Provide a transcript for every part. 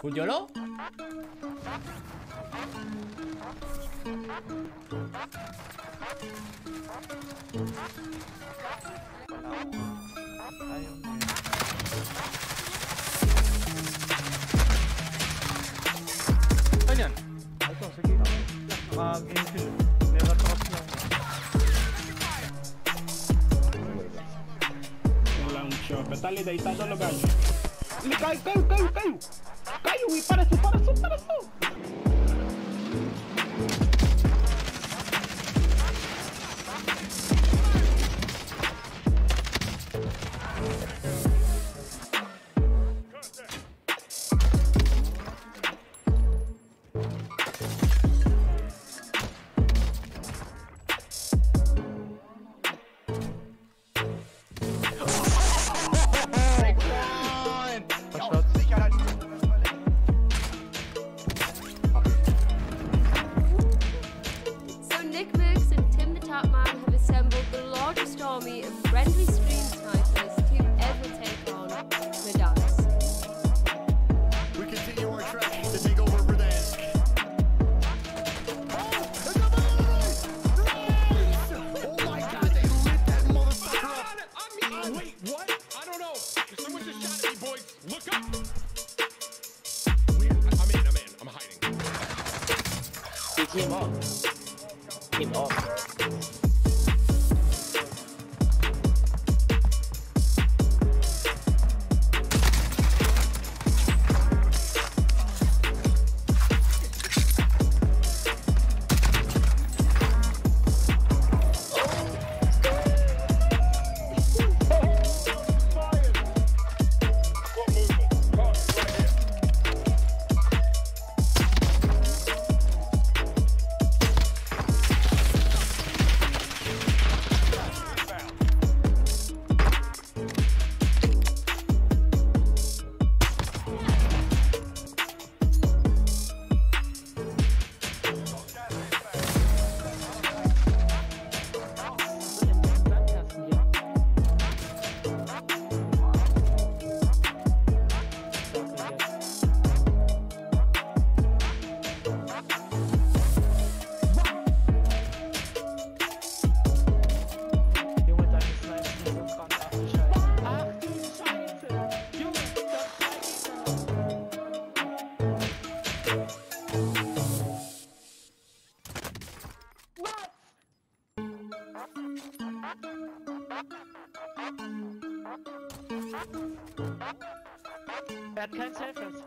¿Full YOLO? Aynen. Aa, mümkün. Hola, un show. Petale de ahí lo que hay. ¡Le cae, cae, cae! Cai, ui, para su, para su, para su. So army of friendly stream snipers to ever take on Verdansk. We continue our trek to take over Verdansk. Oh my god, they lit that motherfucker up! Wait, what? I don't know. Someone just shot at me, boys. Look up. Weird. I'm in. I'm in. I'm hiding. He came off. Came off. Er hat kein Selfies.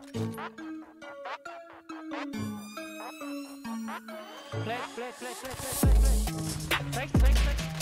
Play, play, play, play, play, play, play. Rechts, rechts, rechts.